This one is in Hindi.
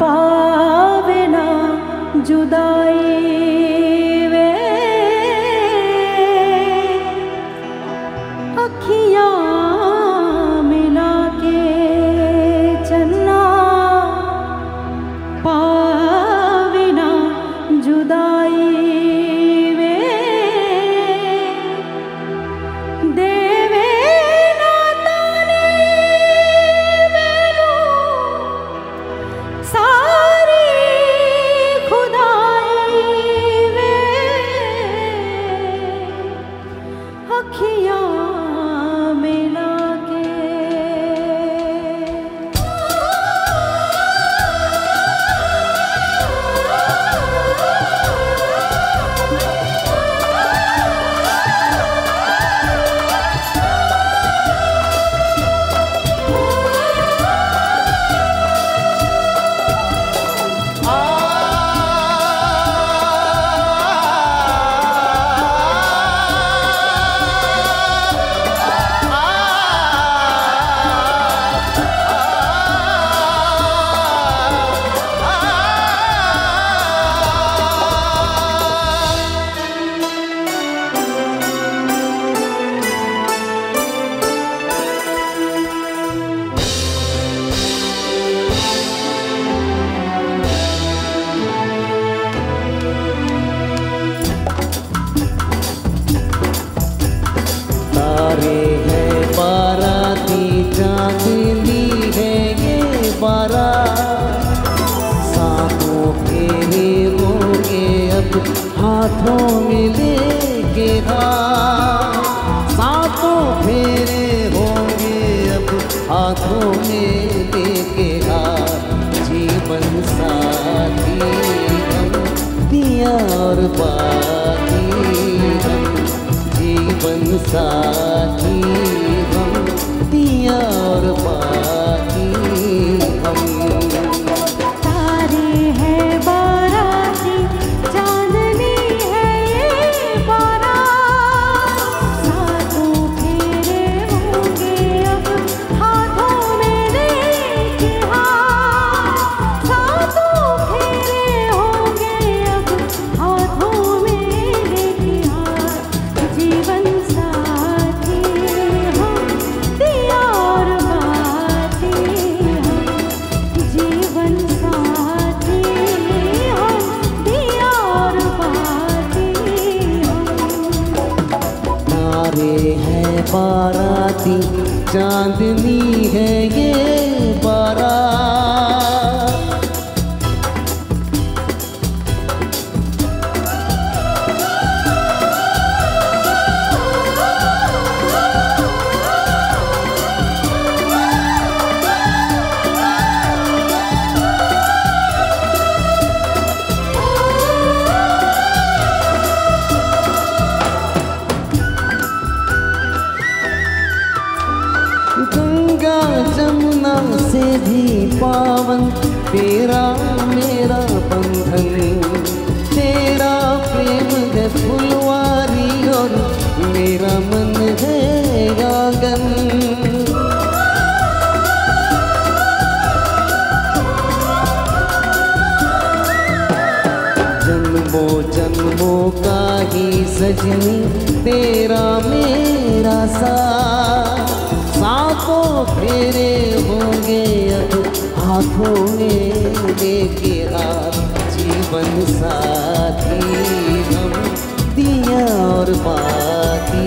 पावे ना जुदाई। हाथों में लेके सातों फेरे होंगे अब हाथों में लेके जीवन साथी हम दिया और बाकी हम जीवन साथी हम दिया तारे हैं बाराती चांदनी है ये बारात। तेरा मेरा बंधन, तेरा प्रेम है फुलवारी और मेरा मन है गागन जन्मों जन्मों का ही सजनी, तेरा मेरा साथ। सातों फेरे होंगे अब हाथों में देखे आप जीवन साथी हम दिया और बाती